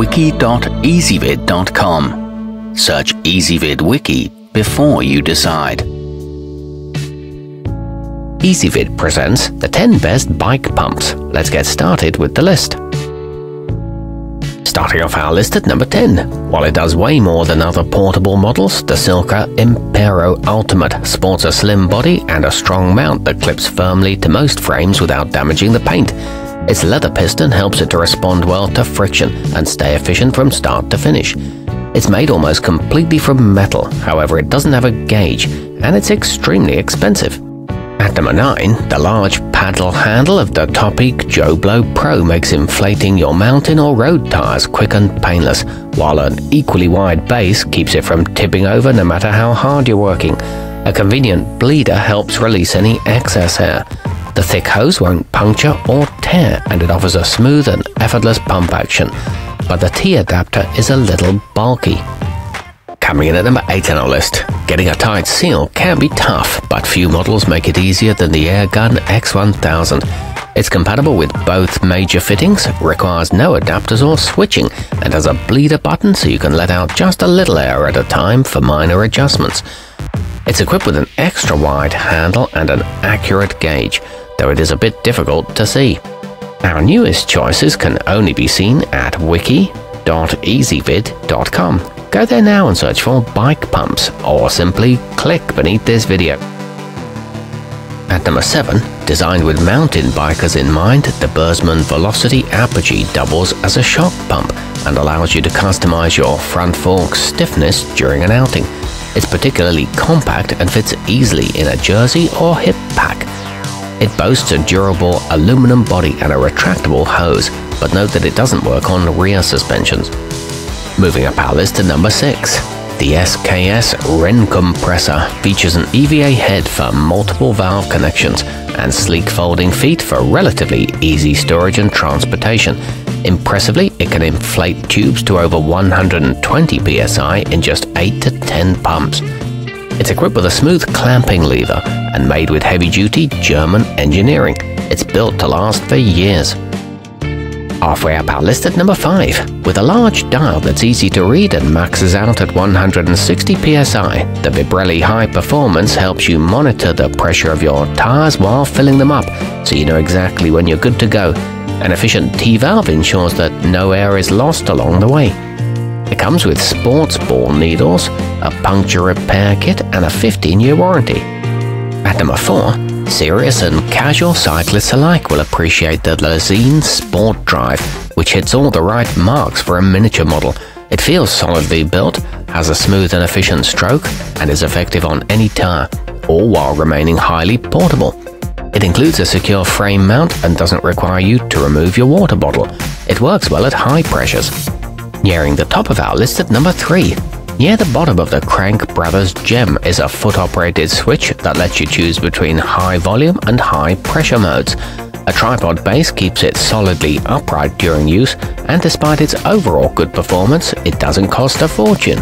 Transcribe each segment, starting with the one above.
wiki.ezvid.com. Search Ezvid Wiki before you decide. Ezvid presents the 10 best bike pumps. Let's get started with the list. Starting off our list at number 10. While it does way more than other portable models, the Silca Impero Ultimate sports a slim body and a strong mount that clips firmly to most frames without damaging the paint. Its leather piston helps it to respond well to friction and stay efficient from start to finish. It's made almost completely from metal, however it doesn't have a gauge, and it's extremely expensive. At number 9, the large paddle handle of the Topeak Joe Blow Pro makes inflating your mountain or road tires quick and painless, while an equally wide base keeps it from tipping over no matter how hard you're working. A convenient bleeder helps release any excess air. The thick hose won't puncture or tear, and it offers a smooth and effortless pump action. But the T adapter is a little bulky. Coming in at number 8 on our list. Getting a tight seal can be tough, but few models make it easier than the Aergun X1000. It's compatible with both major fittings, requires no adapters or switching, and has a bleeder button so you can let out just a little air at a time for minor adjustments. It's equipped with an extra wide handle and an accurate gauge, though it is a bit difficult to see. Our newest choices can only be seen at wiki.ezvid.com. Go there now and search for bike pumps or simply click beneath this video. At number 7, designed with mountain bikers in mind, the Birzman Velocity Apogee doubles as a shock pump and allows you to customize your front fork stiffness during an outing. It's particularly compact and fits easily in a jersey or hip pack. It boasts a durable aluminum body and a retractable hose, but note that it doesn't work on rear suspensions. Moving up our list to number 6. The SKS Rennkompressor features an EVA head for multiple valve connections and sleek folding feet for relatively easy storage and transportation. Impressively, it can inflate tubes to over 120 psi in just 8 to 10 pumps. It's equipped with a smooth clamping lever and made with heavy-duty German engineering. It's built to last for years. Halfway up our list at number 5. With a large dial that's easy to read and maxes out at 160 psi, the Vibrelli High Performance helps you monitor the pressure of your tires while filling them up, so you know exactly when you're good to go. An efficient T-valve ensures that no air is lost along the way. Comes with sports ball needles, a puncture repair kit, and a 15-year warranty. At number 4, Serious and casual cyclists alike will appreciate the Lezyne Sport Drive, which hits all the right marks for a miniature model. It feels solidly built, has a smooth and efficient stroke, and is effective on any tire, all while remaining highly portable. It includes a secure frame mount and doesn't require you to remove your water bottle. It works well at high pressures. Nearing the top of our list at number 3, Near the bottom of the Crankbrothers gem is a foot-operated switch that lets you choose between high volume and high pressure modes. A tripod base keeps it solidly upright during use, and despite its overall good performance, it doesn't cost a fortune.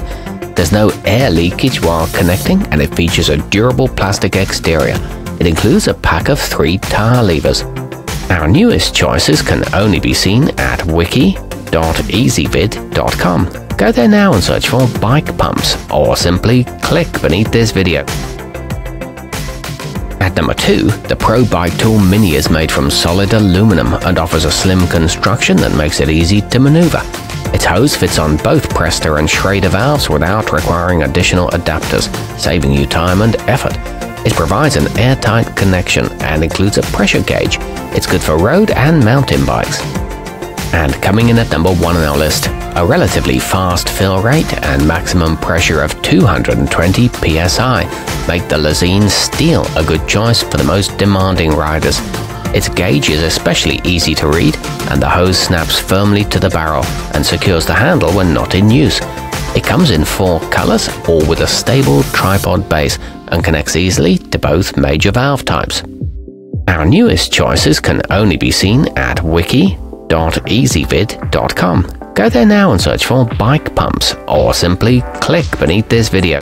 There's no air leakage while connecting, and it features a durable plastic exterior. It includes a pack of three tire levers. Our newest choices can only be seen at wiki.ezvid.com. Go there now and search for bike pumps or simply click beneath this video. At number 2, the Pro Bike Tool Mini is made from solid aluminum and offers a slim construction that makes it easy to maneuver. Its hose fits on both Presta and Schrader valves without requiring additional adapters, saving you time and effort. It provides an airtight connection and includes a pressure gauge. It's good for road and mountain bikes. And coming in at number 1 on our list, a relatively fast fill rate and maximum pressure of 220 psi make the Lezyne Steel a good choice for the most demanding riders. Its gauge is especially easy to read, and the hose snaps firmly to the barrel and secures the handle when not in use. It comes in four colors, all with a stable tripod base, and connects easily to both major valve types. Our newest choices can only be seen at wiki.ezvid.com. Go there now and search for bike pumps or simply click beneath this video.